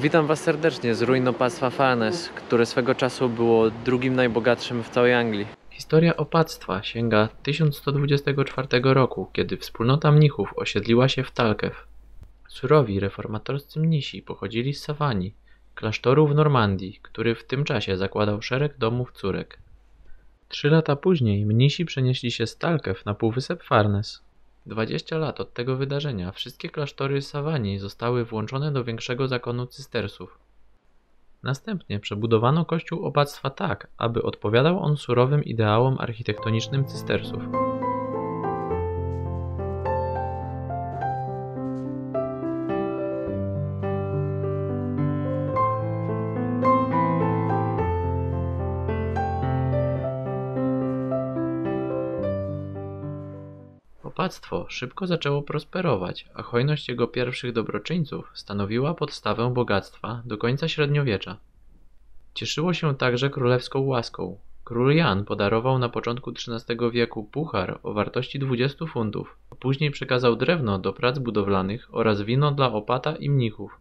Witam Was serdecznie z ruin opactwa Farnes, które swego czasu było drugim najbogatszym w całej Anglii. Historia opactwa sięga 1124 roku, kiedy wspólnota mnichów osiedliła się w Talkew. Surowi reformatorscy mnisi pochodzili z Sawanii, klasztoru w Normandii, który w tym czasie zakładał szereg domów córek. Trzy lata później mnisi przenieśli się z Talkew na półwysep Farnes. 20 lat od tego wydarzenia wszystkie klasztory Sawanii zostały włączone do większego zakonu cystersów. Następnie przebudowano kościół opactwa tak, aby odpowiadał on surowym ideałom architektonicznym cystersów. Opactwo szybko zaczęło prosperować, a hojność jego pierwszych dobroczyńców stanowiła podstawę bogactwa do końca średniowiecza. Cieszyło się także królewską łaską. Król Jan podarował na początku XIII wieku puchar o wartości 20 funtów, a później przekazał drewno do prac budowlanych oraz wino dla opata i mnichów.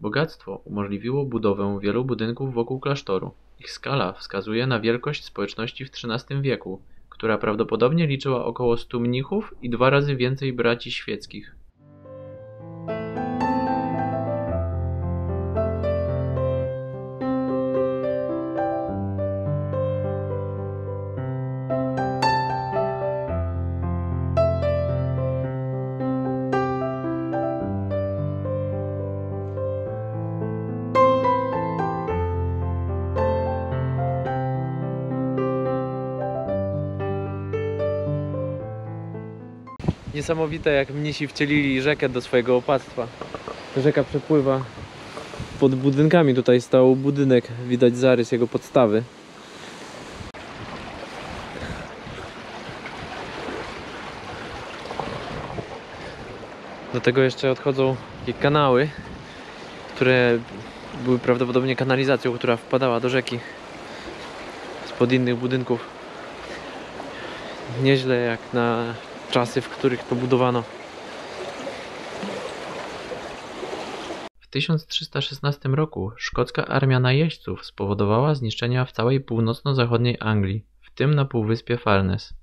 Bogactwo umożliwiło budowę wielu budynków wokół klasztoru. Ich skala wskazuje na wielkość społeczności w XIII wieku, która prawdopodobnie liczyła około 100 mnichów i dwa razy więcej braci świeckich. Niesamowite jak mnisi wcielili rzekę do swojego opactwa. Rzeka przepływa pod budynkami. Tutaj stał budynek, widać zarys jego podstawy. Do tego jeszcze odchodzą takie kanały, które były prawdopodobnie kanalizacją, która wpadała do rzeki spod innych budynków. Nieźle jak na czasy, w których to budowano. W 1316 roku szkocka armia najeźdźców spowodowała zniszczenia w całej północno-zachodniej Anglii, w tym na półwyspie Farnes.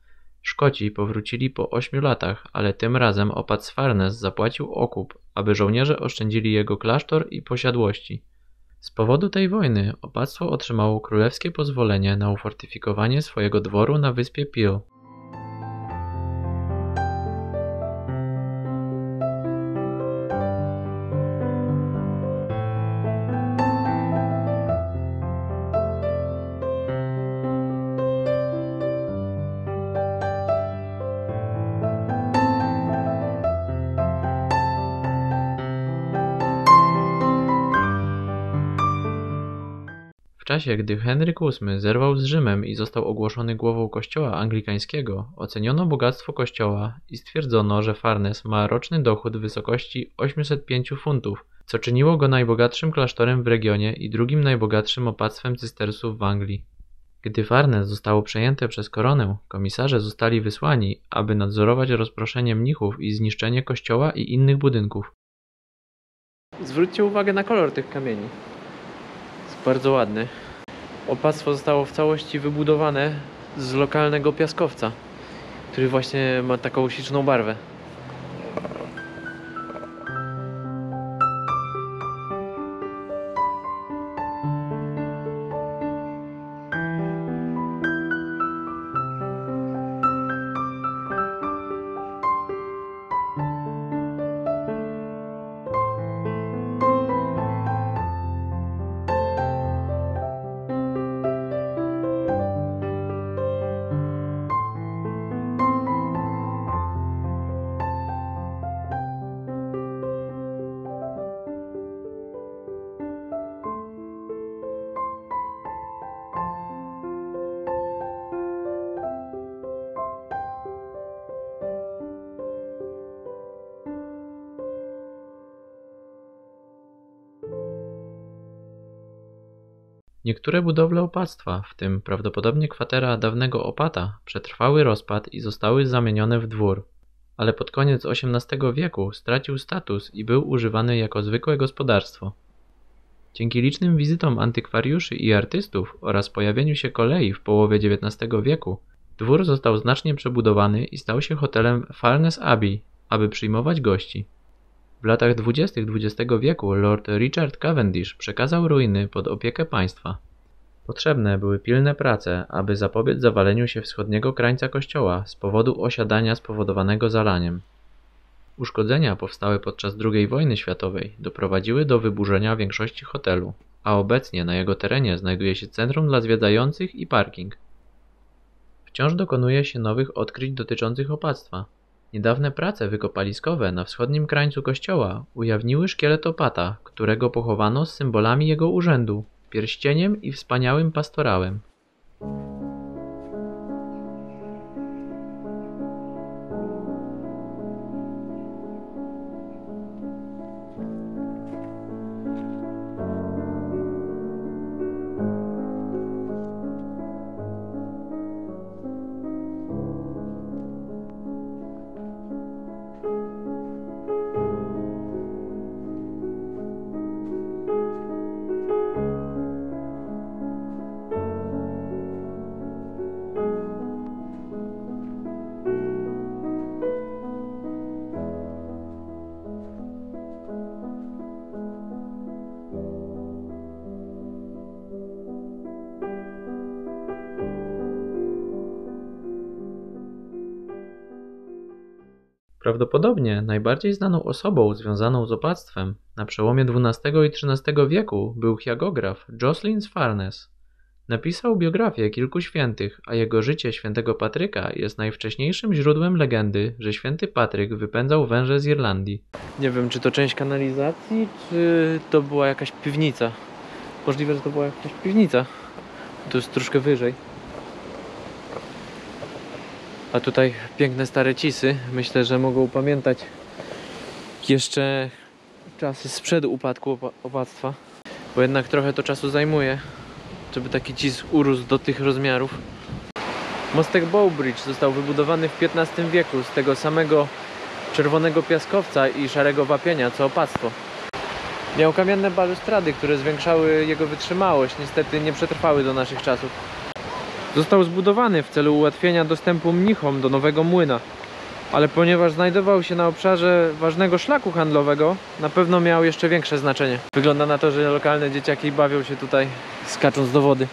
Szkoci powrócili po ośmiu latach, ale tym razem opat z Farnes zapłacił okup, aby żołnierze oszczędzili jego klasztor i posiadłości. Z powodu tej wojny opactwo otrzymało królewskie pozwolenie na ufortyfikowanie swojego dworu na wyspie Peel. Czasie, gdy Henryk VIII zerwał z Rzymem i został ogłoszony głową kościoła anglikańskiego, oceniono bogactwo kościoła i stwierdzono, że Farnes ma roczny dochód w wysokości 805 funtów, co czyniło go najbogatszym klasztorem w regionie i drugim najbogatszym opactwem cystersów w Anglii. Gdy Farnes zostało przejęte przez koronę, komisarze zostali wysłani, aby nadzorować rozproszenie mnichów i zniszczenie kościoła i innych budynków. Zwróćcie uwagę na kolor tych kamieni. Jest bardzo ładny. Opactwo zostało w całości wybudowane z lokalnego piaskowca, który właśnie ma taką śliczną barwę. Niektóre budowle opactwa, w tym prawdopodobnie kwatera dawnego opata, przetrwały rozpad i zostały zamienione w dwór. ale pod koniec XVIII wieku stracił status i był używany jako zwykłe gospodarstwo. Dzięki licznym wizytom antykwariuszy i artystów oraz pojawieniu się kolei w połowie XIX wieku, dwór został znacznie przebudowany i stał się hotelem Farnes Abbey, aby przyjmować gości. W latach dwudziestych XX wieku Lord Richard Cavendish przekazał ruiny pod opiekę państwa. Potrzebne były pilne prace, aby zapobiec zawaleniu się wschodniego krańca kościoła z powodu osiadania spowodowanego zalaniem. Uszkodzenia powstałe podczas II wojny światowej doprowadziły do wyburzenia większości hotelu, a obecnie na jego terenie znajduje się centrum dla zwiedzających i parking. Wciąż dokonuje się nowych odkryć dotyczących opactwa. Niedawne prace wykopaliskowe na wschodnim krańcu kościoła ujawniły szkielet opata, którego pochowano z symbolami jego urzędu, pierścieniem i wspaniałym pastorałem. Prawdopodobnie najbardziej znaną osobą związaną z opactwem na przełomie XII i XIII wieku był chiagograf Jocelyn Farnes. Napisał biografię kilku świętych, a jego życie świętego Patryka jest najwcześniejszym źródłem legendy, że święty Patryk wypędzał węże z Irlandii. Nie wiem, czy to część kanalizacji, czy to była jakaś piwnica. Możliwe, że to była jakaś piwnica. To jest troszkę wyżej. A tutaj piękne stare cisy. Myślę, że mogą pamiętać jeszcze czasy sprzed upadku opa- opactwa. Bo jednak trochę to czasu zajmuje, żeby taki cis urósł do tych rozmiarów. Mostek Bowbridge został wybudowany w XV wieku z tego samego czerwonego piaskowca i szarego wapienia co opactwo. Miał kamienne balustrady, które zwiększały jego wytrzymałość. Niestety nie przetrwały do naszych czasów. Został zbudowany w celu ułatwienia dostępu mnichom do nowego młyna. Ale ponieważ znajdował się na obszarze ważnego szlaku handlowego, na pewno miał jeszcze większe znaczenie. Wygląda na to, że lokalne dzieciaki bawią się tutaj skacząc do wody.